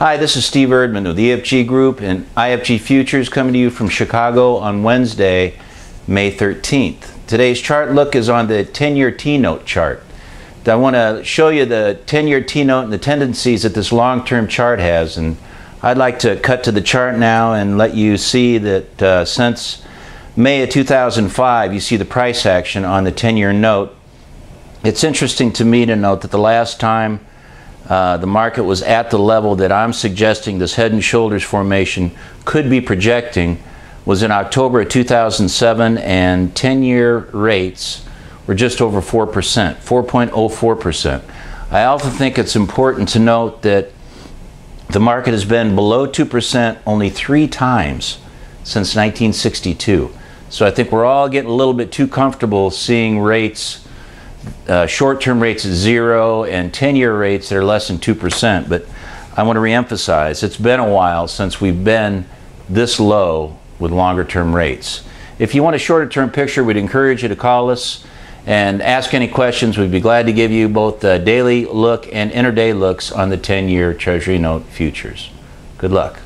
Hi, this is Steve Erdman the EFG Group and IFG Futures coming to you from Chicago on Wednesday, May 13th. Today's chart look is on the 10-year T-note chart. I want to show you the 10-year T-note and the tendencies that this long-term chart has and I'd like to cut to the chart now and let you see that uh, since May of 2005 you see the price action on the 10-year note. It's interesting to me to note that the last time uh, the market was at the level that I'm suggesting this head and shoulders formation could be projecting was in October of 2007 and 10-year rates were just over 4%, 4.04%. I also think it's important to note that the market has been below 2% only three times since 1962. So I think we're all getting a little bit too comfortable seeing rates uh, short-term rates at zero and 10-year rates that are less than 2%. But I want to reemphasize, it's been a while since we've been this low with longer-term rates. If you want a shorter-term picture, we'd encourage you to call us and ask any questions. We'd be glad to give you both the daily look and intraday looks on the 10-year Treasury note futures. Good luck.